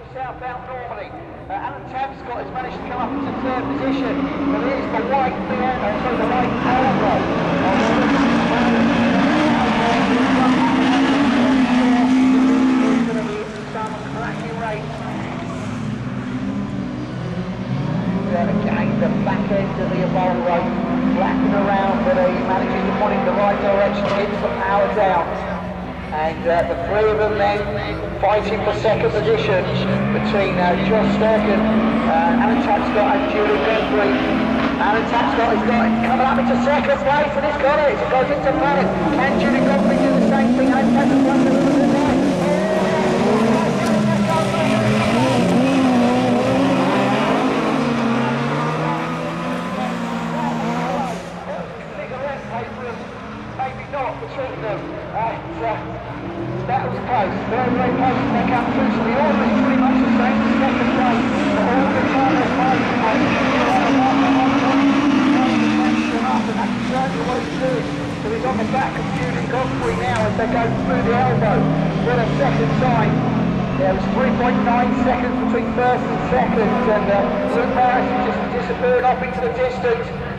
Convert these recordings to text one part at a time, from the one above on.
to out normally. Uh, Alan Tapscott has managed to come up into third position, but it is the white bear, uh, sorry, the white Alvo. Some cracking race. The back end of the flapping around, but he manages to point in the right direction, gets the power down. And uh, the three of them then fighting for second position between uh, Josh Sturkin, uh, Alan Tapscott and Julian Godfrey. Alan Tapscott has got coming up into second place and he's got it. It goes into panic. Can Julian Godfrey do the same thing? Alan Tapscott a little bit there. Not between them. And uh, that was close, very, very close to make up through. So the order is pretty much the same second place. But all the time they're fighting for it. Certainly what he's doing. So he's on the back of Julian Godfrey now as they go through the elbow for the second time. There was 3.9 seconds between first and second, and uh, Luke Morris just disappeared off into the distance.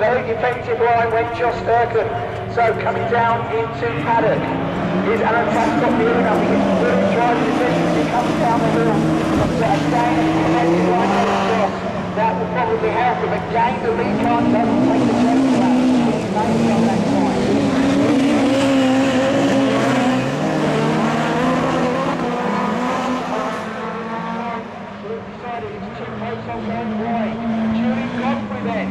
very defensive line when Josh Sturkin. So coming down into paddock. Is Alan Tapscott near enough? He gets really driving defensive as he comes down the hill. But uh, staying in the defensive line with Josh. That will probably help him. Again, the lead car doesn't take the lap. He's on that side. Luke decided it's too close on one way. Julian Godfrey then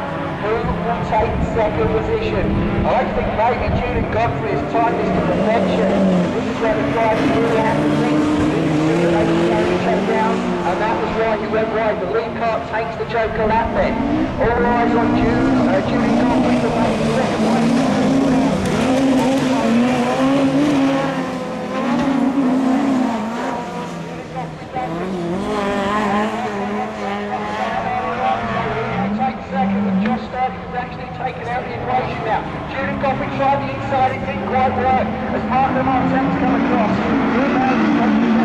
take second position? I think maybe Julian Godfrey has timed this to perfection. This is where the drivers really have to think. Down, and that was why he went right. The lead car takes the Joker lap then. All eyes on Julian, uh, Julian Godfrey to make second place. take second, and Josh Stark has actually out now. Tried the inside, it didn't quite work. As come across, he managed to take the